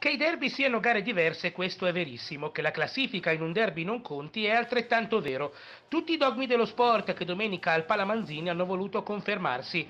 Che i derby siano gare diverse, questo è verissimo. Che la classifica in un derby non conti è altrettanto vero. Tutti i dogmi dello sport che domenica al Palamanzini hanno voluto confermarsi.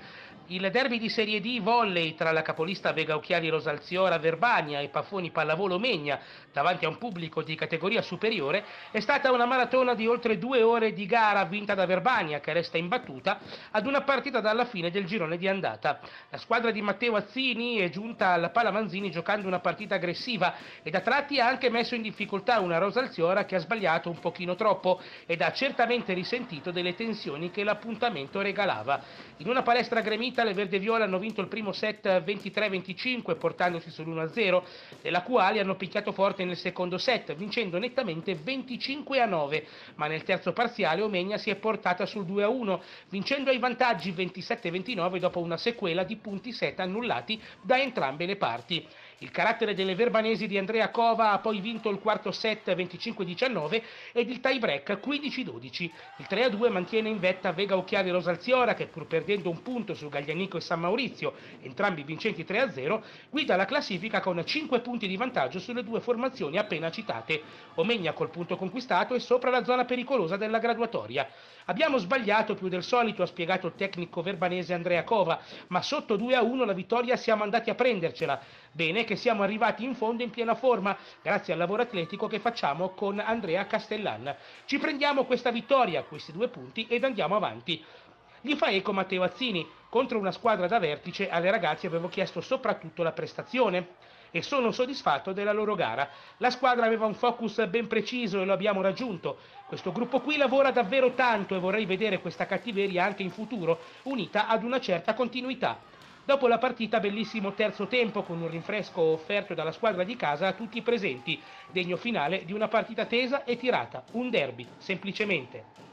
Il derby di Serie D volley tra la capolista Vega Occhiali Rosalziora Verbania e Paffoni Pallavolo Megna davanti a un pubblico di categoria superiore è stata una maratona di oltre due ore di gara vinta da Verbania che resta imbattuta ad una partita dalla fine del girone di andata. La squadra di Matteo Azzini è giunta al Palamanzini giocando una partita aggressiva ed a tratti ha anche messo in difficoltà una Rosalziora che ha sbagliato un pochino troppo ed ha certamente risentito delle tensioni che l'appuntamento regalava. In una palestra gremita le Verde Viola hanno vinto il primo set 23-25 portandosi sull'1-0, nella quale hanno picchiato forte nel secondo set, vincendo nettamente 25-9, ma nel terzo parziale Omegna si è portata sul 2-1, vincendo ai vantaggi 27-29 dopo una sequela di punti set annullati da entrambe le parti. Il carattere delle verbanesi di Andrea Cova ha poi vinto il quarto set 25-19 ed il tie break 15-12. Il 3-2 mantiene in vetta Vega Occhiali Rosalziora che pur perdendo un punto su Gaglianico e San Maurizio, entrambi vincenti 3-0, guida la classifica con 5 punti di vantaggio sulle due formazioni appena citate. Omegna col punto conquistato è sopra la zona pericolosa della graduatoria. Abbiamo sbagliato più del solito, ha spiegato il tecnico verbanese Andrea Cova, ma sotto 2-1 la vittoria siamo andati a prendercela. Bene che siamo arrivati in fondo in piena forma, grazie al lavoro atletico che facciamo con Andrea Castellan. Ci prendiamo questa vittoria, questi due punti, ed andiamo avanti. Gli fa eco Matteo Azzini. Contro una squadra da vertice alle ragazze avevo chiesto soprattutto la prestazione e sono soddisfatto della loro gara. La squadra aveva un focus ben preciso e lo abbiamo raggiunto. Questo gruppo qui lavora davvero tanto e vorrei vedere questa cattiveria anche in futuro unita ad una certa continuità. Dopo la partita bellissimo terzo tempo con un rinfresco offerto dalla squadra di casa a tutti i presenti, degno finale di una partita tesa e tirata, un derby, semplicemente.